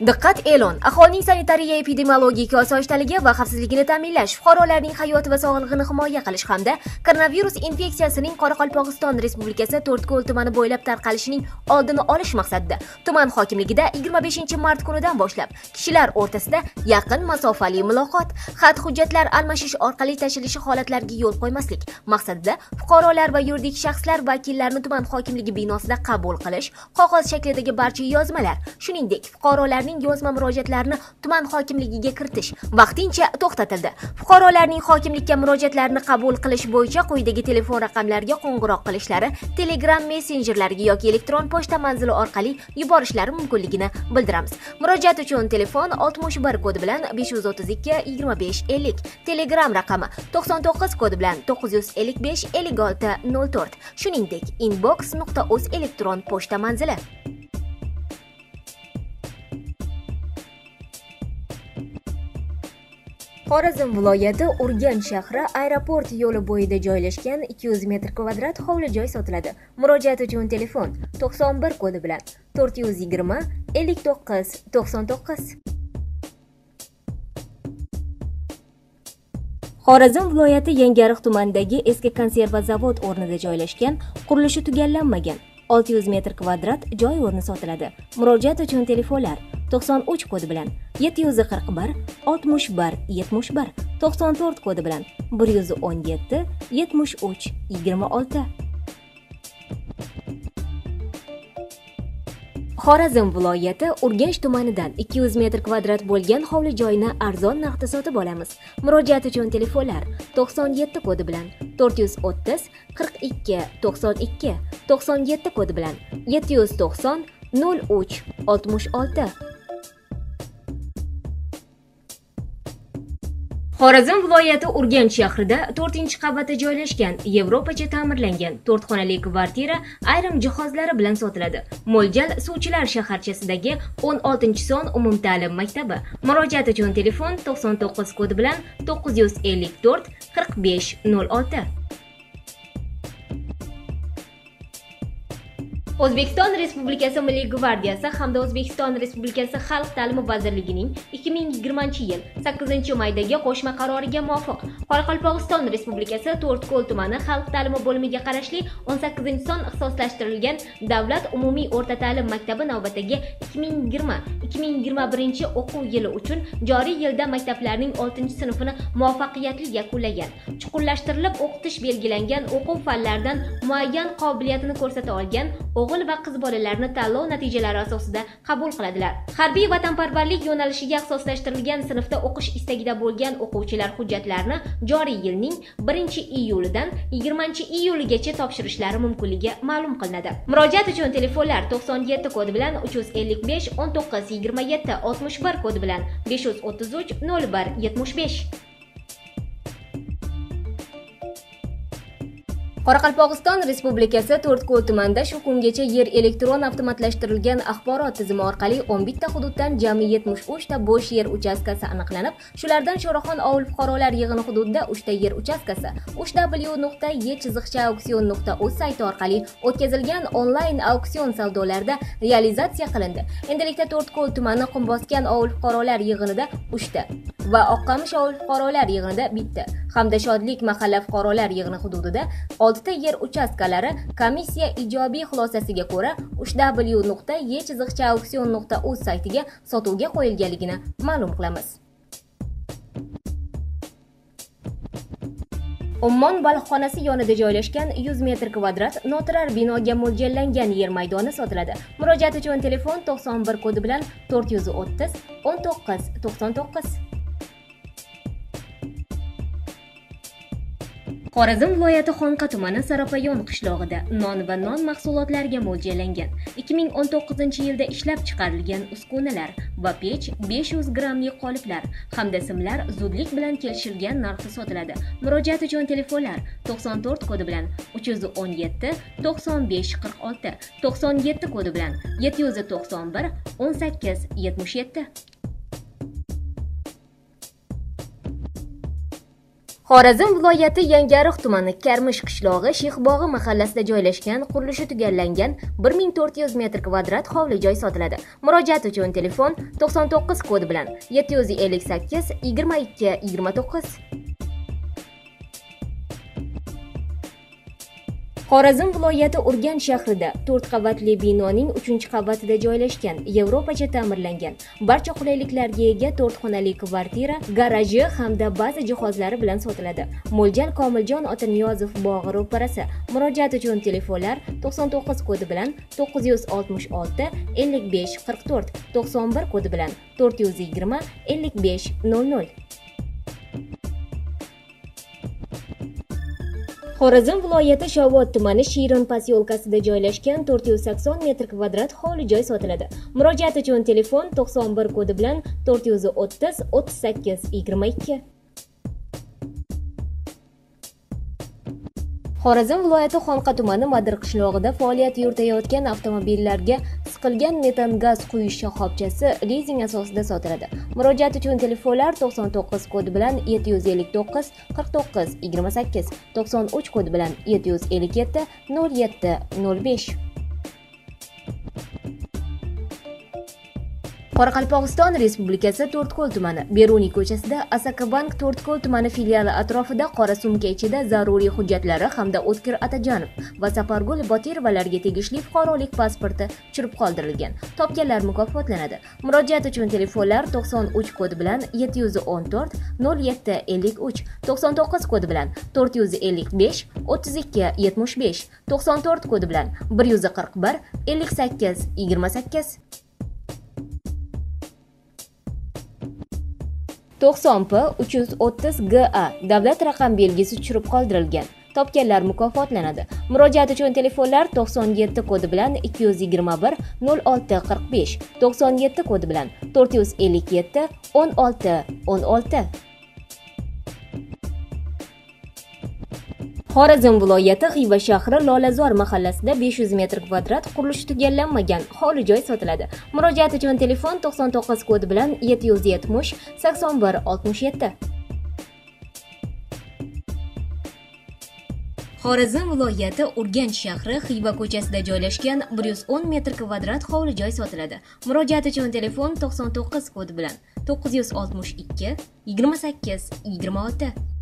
Diqqat e'lon! Aholining sanitariya epidemiologik osoyishtaligi va xavfsizligini ta'minlash, fuqarolarning hayoti va sog'lig'ini himoya qilish hamda koronavirus infeksiyasining Qoraqalpog'iston Respublikasi To'rtko'l tumani bo'ylab tarqalishining oldini olish maqsadida tuman hokimligida 25-mart kunidan boshlab kishilar o'rtasida yaqin masofali muloqot, xat hujjatlar almashish orqali tashilishi holatlariga yo'l qo'ymaslik maqsadida fuqarolar va yuridik shaxslar vakillarini tuman hokimligi binosida qabul qilish, qog'oz shaklidagi barcha yozmalar, shuningdek fuqarolar fuqarolarning yozma murojaatlarini tuman hokimligiga kiritish vaqtincha to'xtatildi. Fuqarolarning hokimlikka murojaatlarini qabul qilish bo'yicha quyidagi telefon raqamlariga qo'ng'iroq qilishlari telegram messenjerlariga yoki elektron pochta manzili orqali yuborishlari mumkinligini bildiramiz. Murojaat uchun telefon 61 kodi bilan 532 25 50 telegram raqami 99 kodi bilan 955 56 04 shuningdek inbox.uz elektron pochta manzili. Xorazm viloyati urganch shahri aeroport yo'li bo'yida joylashgan 200 metr kvadrat hovli joy sotiladi. Murojaat uchun telefon 91 kodi bilan 420 59 99 xorazm viloyati yangiariq tumanidagi eski konserva zavod o'rnida joylashgan qurilishi tugallanmagan. 600 metr kvadrat joy o'rni sotiladi. Murojaat uchun telefonlar 93 kodi bilan 741 61 71 94 kodi bilan 117 73 26 xorazm viloyati urganch tumanidan 200 metr kvadrat bo'lgan hovli joyini arzon narxda sotib olamiz. Murojaat uchun telefonlar 97 kodi bilan 430 42 92 97 kodi bilan 790 03 66 xorazm viloyati urganch shahrida 4-qavatda joylashgan yevropacha ta'mirlangan 4 xonali kvartira ayrim jihozlari bilan sotiladi. Mo'ljal suvchilar shaharchasidagi 16-son umumta'lim maktabi. Murojaat uchun telefon 99 kodi bilan 954 45 06 o'zbekiston respublikasi milliy gvardiyasi hamda o'zbekiston respublikasi xalq ta'limi vazirligining 2020 yil 8 maydagi qo'shma qaroriga muvofiq. Qoraqalpog'iston respublikasi to'rtko'l tumani xalq ta'limi bo'limiga qarashli 18 son ixtisoslashtirilgan davlat umumiy o'rta ta'lim maktabi navbatdagi 2020-2021 o'quv yili uchun joriy yilda maktablarning 6 sinfini muvaffaqiyatli yakunlagan chuqurlashtirilib o'qitish belgilangan o'quv fanlaridan muayyan qobiliyatini ko'rsata olgan o'g'il va qiz bolalarni tanlov natijalari asosida qabul qiladilar. Harbiy vatanparvarlik yo'nalishiga ixtisoslashtirilgan sinfda o'qish istagida bo'lgan o'quvchilar hujjatlarni joriy yilning 1 iyulidan 20 iyuligacha topshirishlari mumkinligi ma'lum qilinadi. Murojaat uchun telefonlar 97 kodi bilan 355 19 27 61 kodi bilan 533 01 75 qoraqalpog'iston respublikasi to'rtko'l tumanida shu kungacha yer elektron avtomatlashtirilgan axborot tizimi orqali 11 ta hududdan jami 73 ta bo'sh yer uchastkasi aniqlanib shulardan sho'raxon ovul fuqarolar yig'ini hududida 3 ta yer uchastkasi www.e sayti orqali o'tkazilgan onlayn auksion savdolarida realizatsiya qilindi. Endilikda to'rtko'l tumani qumbosgan ovul fuqarolar yig'inida 3 ta va oqqamish ovul fuqarolar yig'inida bitta. Hamda shodlik mahalla fuqarolar yig'ini hududida oltita yer uchastkalari komissiya ijobiy xulosasiga ko'ra www nuqta e chiziqcha auksion nuqta uz saytiga sotuvga qo'yilganligini ma'lum qilamiz. Ummon baliqxonasi yonida joylashgan 100 metr kvadrat noturar binoga mo'ljallangan yer maydoni sotiladi. Murojaat uchun telefon 91 kodi bilan 430 19 99 xorazm viloyati xonqa tumani sarapayon qishlog'ida non va non mahsulotlariga mo'ljallangan 2019 yilda ishlab chiqarilgan uskunalar va pech 500 grammlik qoliplar hamda simlar zudlik bilan kelishilgan narxda sotiladi. Murojaat uchun telefonlar 94 kodi bilan 317 95 46 97 kodi bilan 791 18 77 xorazm viloyati yangiariq tumani karmish qishlog'i shexbog'i mahallasida joylashgan qurilishi tugallangan 1400 metr kvadrat hovli joy sotiladi. Murojaat uchun telefon 99 kodi bilan 758 22 29 xorazm viloyati urganch shahrida to'rt qavatli binoning uchinchi qavatida joylashgan yevropacha ta'mirlangan barcha qulayliklarga ega to'rt xonali kvartira garaji hamda ba'zi jihozlari bilan sotiladi. Mo'ljal komiljon otaniyozov bog'i ro'parasi murojaat uchun telefonlar 99 kodi bilan 966 55 44 91 kodi bilan 420 55 00 xorazm viloyati shovot tumani shirin posyolkasida joylashgan 480 metr kvadrat hovli joy sotiladi. Murojaat uchun telefon 91 kodi bilan 430 38 22 xorazm viloyati xonqa tumani madir qishlog'ida faoliyat yuritayotgan avtomobillarga siqilgan metan gaz quyish shoxobchasi lizing asosida sotiladi. Murojaat uchun telefonlar 99 kodi bilan 759 49 28 93 kodi bilan 757 07 05 qoraqalpog'iston respublikasi to'rtko'l tumani beruniy ko'chasida asakabank to'rtko'l tumani filiali atrofida qora sumka ichida zaruriy hujjatlari hamda o'tkir atajonov va safargul botirovalarga tegishli fuqarolik pasporti chirib qoldirilgan. Topganlar mukofotlanadi. Murojaat uchun telefonlar 93 kodi bilan 714 0753 99 kodi bilan 455 32 75 94 kodi bilan 141 58 28 90 p 330 ga davlat raqam belgisi tushirib qoldirilgan. Topganlar mukofotlanadi. Murojaat uchun telefonlar 97 kodi bilan 221 06 45 97 kodi bilan 457 16 16 xorazm viloyati xiva shahri lolazor mahallasida 500 metr kvadrat qurilishi tugallanmagan. Hovli joy sotiladi. Murojaat uchun telefon 99 kodi bilan 770 81 67 xorazm viloyati urganch shahri xiva ko'chasida joylashgan 110 metr kvadrat hovli joy sotiladi. Murojaat uchun telefon 99 kodi bilan 962 28 26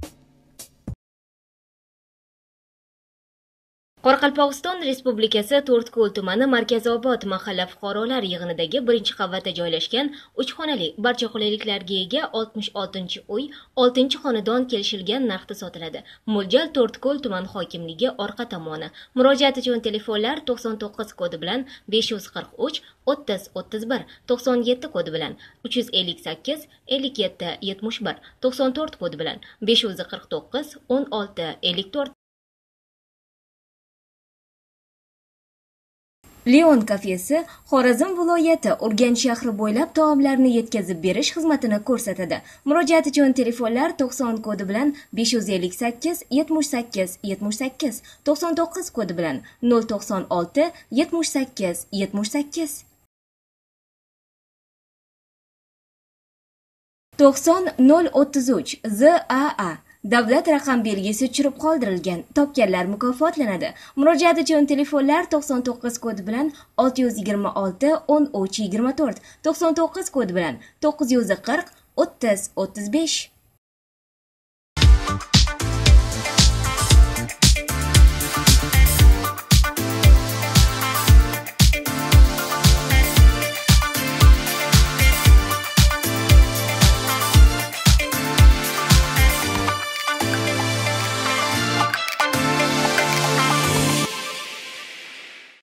qoraqalpog'iston respublikasi to'rtko'l tumani markazobod mahalla fuqarolar yig'inidagi birinchi qavatda joylashgan uch xonali barcha qulayliklarga ega oltmish oltinchi uy oltinchi xonadon kelishilgan narxda sotiladi. Mo'ljal to'rtko'l tuman hokimligi orqa tomoni. Murojaat uchun telefonlar to'qson to'qqiz kodi bilan besh yuz qirq uch o'ttiz o'ttiz bir to'qson yetti kodi bilan uch yuz ellik sakkiz ellik yetti yetmish bir to'qson to'rt kodi bilan besh yuz qirq to'qqiz o'n olti ellik to'rt leon kafesi xorazm viloyati urganch shahri bo'ylab taomlarni yetkazib berish xizmatini ko'rsatadi. Murojaat uchun telefonlar 90 kodi bilan 558 78 78 99 kodi bilan 096 78 78 90 033 ZAA davlat raqam belgisi tushirib qoldirilgan. Topganlar mukofotlanadi. Murojaat uchun telefonlar 99 kodi bilan 626 13 24 99 kodi bilan 940 30 35